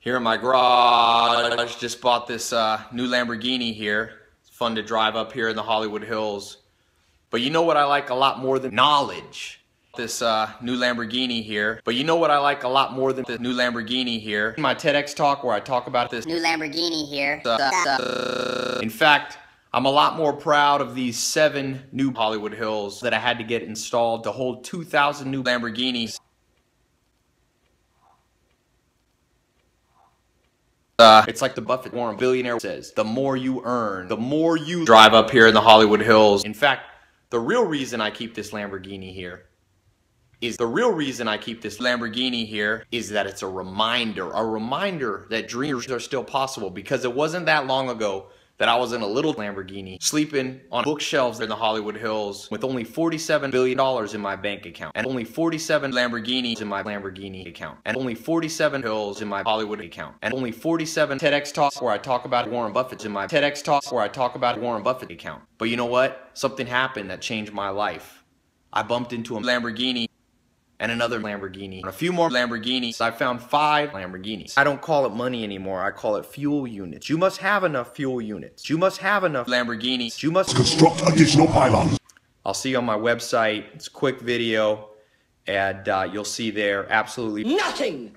Here in my garage, just bought this uh, new Lamborghini here. It's fun to drive up here in the Hollywood Hills. But you know what I like a lot more than knowledge? This uh, new Lamborghini here. But you know what I like a lot more than the new Lamborghini here? In my TEDx talk where I talk about this New Lamborghini here. uh, in fact, I'm a lot more proud of these seven new Hollywood Hills that I had to get installed to hold 2,000 new Lamborghinis. Uh, it's like the Buffett Warren billionaire says, the more you earn, the more you drive up here in the Hollywood Hills. In fact, the real reason I keep this Lamborghini here is the real reason I keep this Lamborghini here is that it's a reminder, a reminder that dreams are still possible because it wasn't that long ago that I was in a little Lamborghini sleeping on bookshelves in the Hollywood Hills with only $47 billion in my bank account and only 47 Lamborghinis in my Lamborghini account and only 47 hills in my Hollywood account and only 47 TEDx talks where I talk about Warren Buffett's in my TEDx talks where I talk about Warren Buffett account. But you know what? Something happened that changed my life. I bumped into a Lamborghini and another Lamborghini, and a few more Lamborghinis. I found five Lamborghinis. I don't call it money anymore. I call it fuel units. You must have enough fuel units. You must have enough Lamborghinis. You must Construct additional pylons. I'll see you on my website. It's a quick video, and uh, you'll see there absolutely Nothing